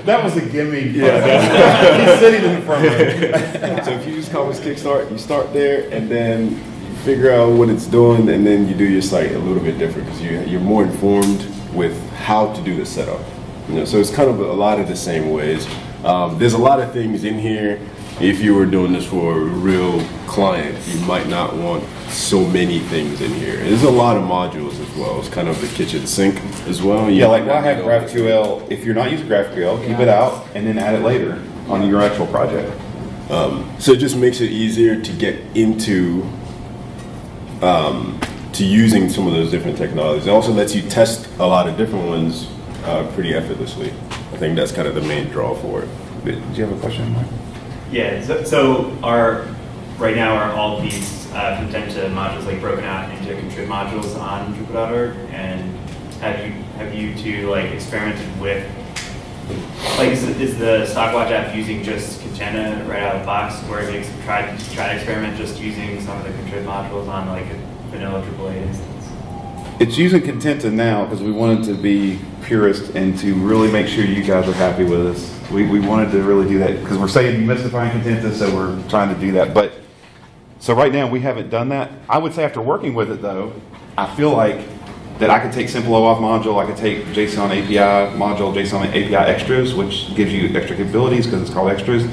That was a gimme. Yeah. He's sitting in front row. so if you use Commerce Kickstart, you start there and then you figure out what it's doing, and then you do your site a little bit different because you, you're more informed with how to do the setup. You know, so it's kind of a lot of the same ways. Um, there's a lot of things in here. If you were doing this for a real client, you might not want so many things in here. There's a lot of modules as well. It's kind of the kitchen sink as well. You Yeah, like might why not have need all this. GraphQL, if you're not using GraphQL, keep it out and then add it later on your actual project. So it just makes it easier to get into um, to using some of those different technologies. It also lets you test a lot of different ones uh, pretty effortlessly. I think that's kind of the main draw for it. Do you have a question, Mike? Yeah, so, so are, right now are all these uh, Contenta modules like broken out into contrib modules on Drupal.org? And have you, have you two like experimented with, like is, is the Stockwatch app using just Contenta right out of the box? Or have you tried, tried to experiment just using some of the contrib modules on like a vanilla eight instance? It's using Contenta now because we wanted to be purist and to really make sure you guys are happy with us. We, we wanted to really do that because we're saying demystifying Contenta, so we're trying to do that. But so right now we haven't done that. I would say after working with it though, I feel like that I could take simple OAuth module, I could take JSON API module, JSON API extras, which gives you extra capabilities because it's called extras.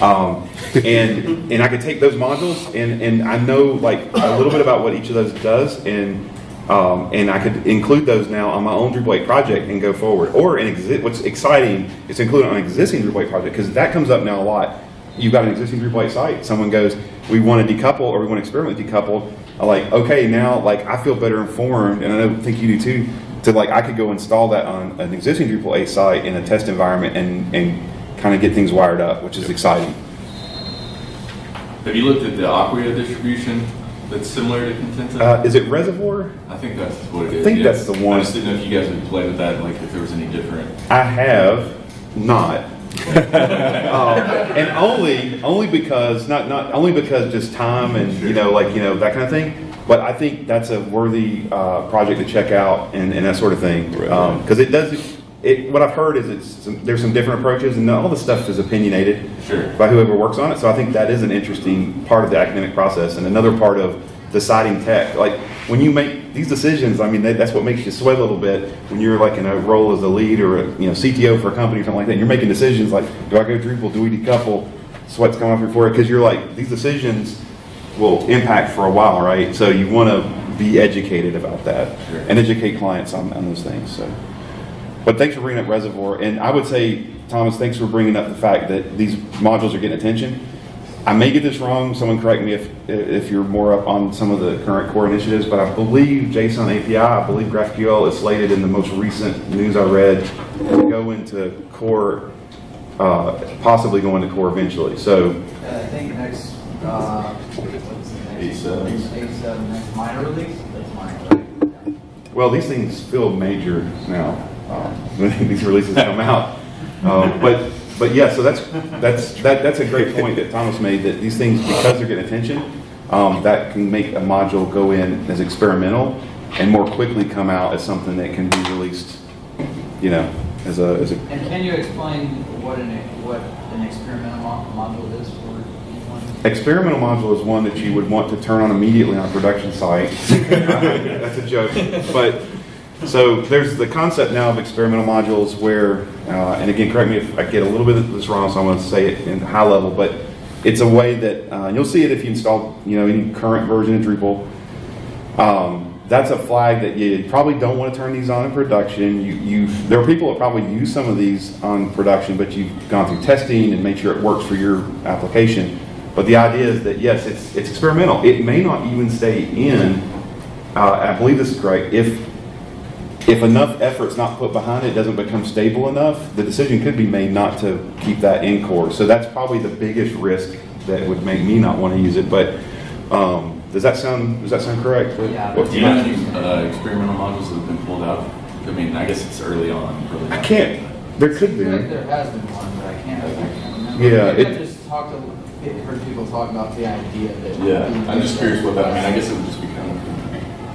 Um, and and I could take those modules and and I know like a little bit about what each of those does and um, and I could include those now on my own Drupal 8 project and go forward. Or an exi- what's exciting is to include on an existing Drupal 8 project because that comes up now a lot. You've got an existing Drupal 8 site. Someone goes, we want to decouple or we want to experiment with decoupled. I'm like, okay, now like I feel better informed, and I know, think you do too. To like, I could go install that on an existing Drupal 8 site in a test environment and and kind of get things wired up, which is exciting. Have you looked at the Acquia distribution that's similar to Contenta? Uh, is it Reservoir? I think that's what it is. I think yeah. that's the one. I just didn't know if you guys had played with that, like if there was any different. I have not. um, and only only because not not only because just time and you know like you know that kind of thing. But I think that's a worthy uh, project to check out and, and that sort of thing Right. because it does. It, what I've heard is it's some, there's some different approaches and all the stuff is opinionated Sure. by whoever works on it. So I think that is an interesting part of the academic process and another part of deciding tech. Like when you make these decisions, I mean that, that's what makes you sweat a little bit when you're like in a role as a lead or a you know CTO for a company or something like that. You're making decisions like, do I go Drupal? Do we decouple? Sweat's coming off your forehead because you're like these decisions will impact for a while, right? So you want to be educated about that Sure. and educate clients on, on those things. So. But thanks for bringing up Reservoir. And I would say, Thomas, thanks for bringing up the fact that these modules are getting attention. I may get this wrong. Someone correct me if if you're more up on some of the current core initiatives. But I believe JSON API, I believe GraphQL is slated in the most recent news I read to go into core, uh, possibly go into core eventually. So Uh, I think next, uh, what's the next? A7. A7, next minor release? Minor, right? Well, these things feel major now when these releases come out. Uh, but but yeah, so that's that's that, that's a great point that Thomas made that these things because they're getting attention, um, that can make a module go in as experimental and more quickly come out as something that can be released, you know, as a as a And can you explain what an, what an experimental mo- module is for anyone? Experimental module is one that you would want to turn on immediately on a production site. That's a joke. But, so there's the concept now of experimental modules where, uh, and again, correct me if I get a little bit of this wrong, so I'm going to say it in high level, but it's a way that, uh, you'll see it if you install, you know, any current version of Drupal. Um, that's a flag that you probably don't want to turn these on in production. You, you, there are people that probably use some of these on production, but you've gone through testing and made sure it works for your application. But the idea is that yes, it's it's experimental. It may not even stay in. Uh, I believe this is correct. If if enough effort's not put behind it, doesn't become stable enough, the decision could be made not to keep that in core. So that's probably the biggest risk that would make me not want to use it. But um, does that sound does that sound correct? Yeah. What, do you have any uh, experimental modules that have been pulled out? I mean, I guess it's early on. I can't. There could be. Like there has been one, but I can't. I can't remember. Yeah. It, I just talked. To, heard people talk about the idea that. Yeah. I'm just curious what that. I mean, I guess it would just be kind of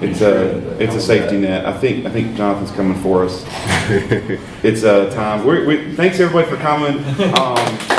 it's a it's a safety net. I think I think Jonathan's coming for us. it's a time. We're, we, thanks everybody for coming. Um,